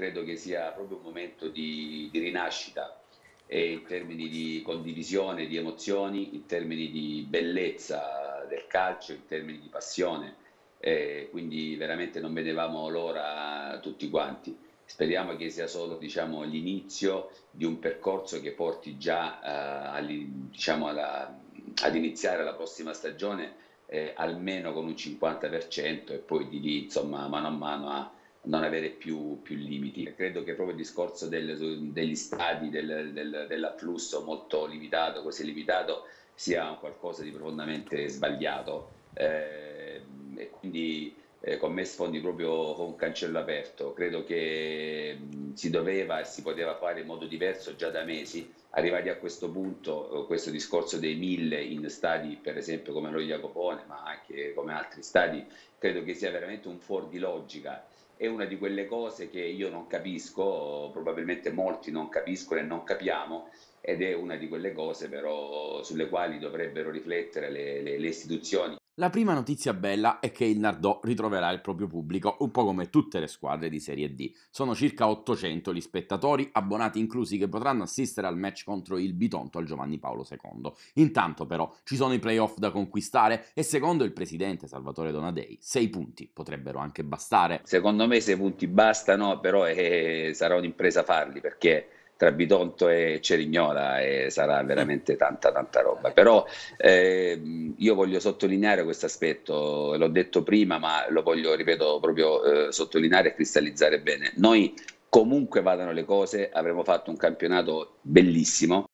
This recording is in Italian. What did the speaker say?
credo che sia proprio un momento di, di rinascita eh, in termini di condivisione, di emozioni, in termini di bellezza del calcio, in termini di passione. Eh, quindi veramente non vedevamo l'ora tutti quanti. Speriamo che sia solo diciamo, l'inizio di un percorso che porti già eh, diciamo, alla, ad iniziare la prossima stagione eh, almeno con un 50% e poi di lì insomma mano a mano a non avere più, più limiti. Credo che proprio il discorso del, degli stadi, del, del, dell'afflusso molto limitato, così limitato, sia qualcosa di profondamente sbagliato. Eh, e quindi eh, con me sfondi proprio con un cancello aperto. Credo che si doveva e si poteva fare in modo diverso già da mesi. Arrivati a questo punto, eh, questo discorso dei mille in stadi, per esempio come lo Jacopone, ma anche come altri stadi, credo che sia veramente un fuori di logica. È una di quelle cose che io non capisco, probabilmente molti non capiscono e non capiamo, ed è una di quelle cose però sulle quali dovrebbero riflettere le, le, le istituzioni la prima notizia bella è che il Nardò ritroverà il proprio pubblico, un po' come tutte le squadre di Serie D. Sono circa 800 gli spettatori, abbonati inclusi, che potranno assistere al match contro il Bitonto al Giovanni Paolo II. Intanto però ci sono i playoff da conquistare e secondo il presidente Salvatore Donadei, 6 punti potrebbero anche bastare. Secondo me 6 punti bastano, però eh, sarà un'impresa farli perché tra Bitonto e Cerignola e sarà veramente tanta tanta roba. Però eh, io voglio sottolineare questo aspetto, l'ho detto prima, ma lo voglio, ripeto, proprio eh, sottolineare e cristallizzare bene. Noi comunque vadano le cose, avremo fatto un campionato bellissimo,